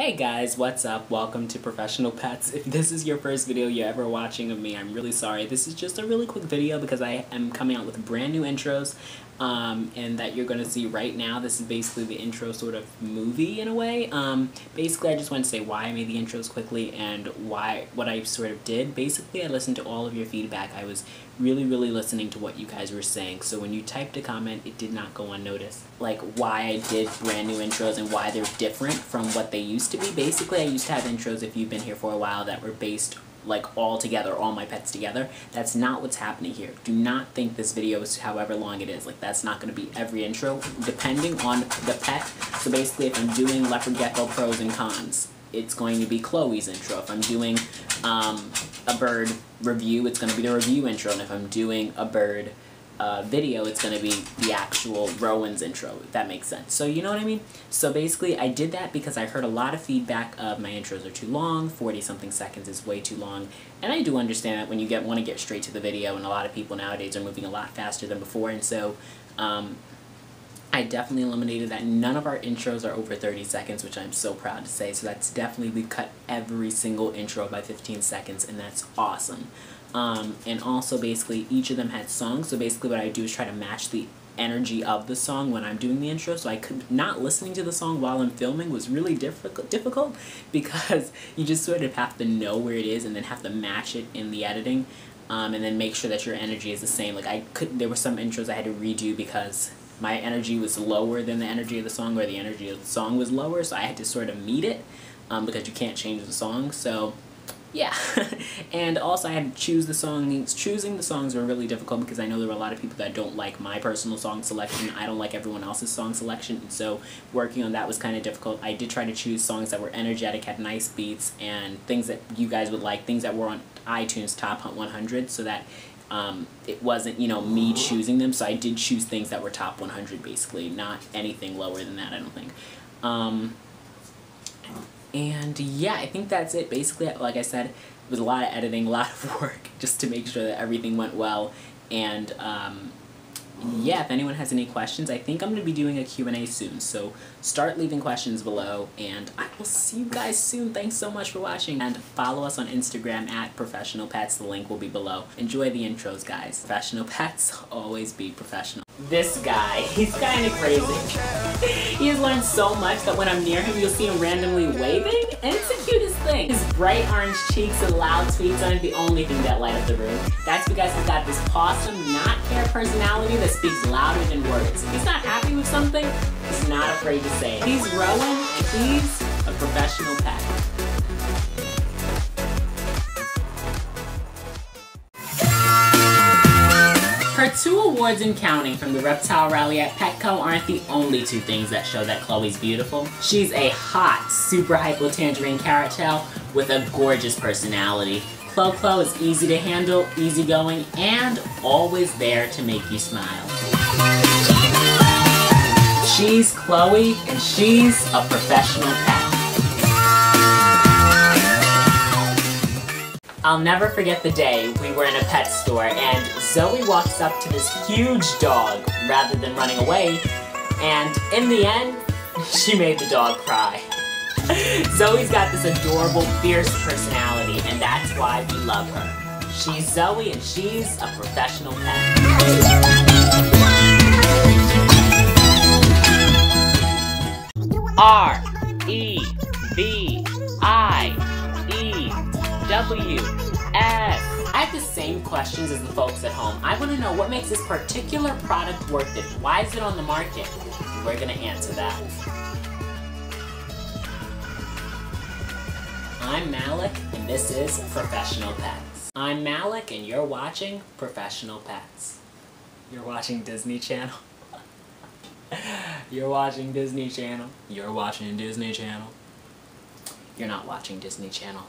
Hey guys, what's up? Welcome to Professional Pets. If this is your first video you're ever watching of me, I'm really sorry. This is just a really quick video because I am coming out with brand new intros um, and that you're going to see right now. This is basically the intro sort of movie in a way. Um, basically, I just want to say why I made the intros quickly and why what I sort of did. Basically, I listened to all of your feedback. I was really, really listening to what you guys were saying. So when you typed a comment, it did not go unnoticed. Like why I did brand new intros and why they're different from what they used to be. Basically, I used to have intros, if you've been here for a while, that were based like all together, all my pets together. That's not what's happening here. Do not think this video is however long it is. Like that's not going to be every intro, depending on the pet. So basically, if I'm doing leopard gecko pros and cons, it's going to be Chloe's intro. If I'm doing um, a bird review, it's going to be the review intro. And if I'm doing a bird uh, video, it's going to be the actual Rowan's intro, if that makes sense. So you know what I mean? So basically, I did that because I heard a lot of feedback of my intros are too long, 40-something seconds is way too long, and I do understand that when you get want to get straight to the video, and a lot of people nowadays are moving a lot faster than before, and so um, I definitely eliminated that. None of our intros are over 30 seconds, which I'm so proud to say. So that's definitely, we cut every single intro by 15 seconds, and that's awesome. Um, and also, basically, each of them had songs. So basically, what I do is try to match the energy of the song when I'm doing the intro. So I could not listening to the song while I'm filming was really difficult difficult because you just sort of have to know where it is and then have to match it in the editing. Um, and then make sure that your energy is the same. Like I could, there were some intros I had to redo because my energy was lower than the energy of the song, or the energy of the song was lower, so I had to sort of meet it um, because you can't change the song. So yeah, and also I had to choose the songs. Choosing the songs were really difficult because I know there were a lot of people that don't like my personal song selection. I don't like everyone else's song selection, and so working on that was kind of difficult. I did try to choose songs that were energetic, had nice beats, and things that you guys would like, things that were on iTunes Top 100, so that um, it wasn't, you know, me choosing them, so I did choose things that were top 100, basically, not anything lower than that, I don't think. Um, and yeah, I think that's it. Basically, like I said, it was a lot of editing, a lot of work, just to make sure that everything went well, and um, yeah, if anyone has any questions, I think I'm going to be doing a Q&A soon, so start leaving questions below, and I will see you guys soon. Thanks so much for watching, and follow us on Instagram at Professional Pets. The link will be below. Enjoy the intros, guys. Professional pets, always be professional. This guy, he's kind of crazy. He has learned so much that when I'm near him, you'll see him randomly waving, and it's the cutest thing. His bright orange cheeks and loud tweets aren't the only thing that light up the room. That's because he's got this awesome, not care personality that speaks louder than words. If he's not happy with something, he's not afraid to say it. He's Rowan, and he's a professional two awards and counting from the Reptile Rally at Petco aren't the only two things that show that Chloe's beautiful. She's a hot, super hypo tangerine carrot tail with a gorgeous personality. Clo Clo is easy to handle, easygoing, and always there to make you smile. She's Chloe, and she's a professional pet. I'll never forget the day we were in a pet store and Zoe walks up to this huge dog rather than running away and in the end, she made the dog cry. Zoe's got this adorable, fierce personality and that's why we love her. She's Zoe and she's a professional pet. R E V I have the same questions as the folks at home. I want to know what makes this particular product worth it. Why is it on the market? We're going to answer that. I'm Malik, and this is Professional Pets. I'm Malik, and you're watching Professional Pets. You're watching Disney Channel. You're watching Disney Channel. You're watching Disney Channel. You're not watching Disney Channel.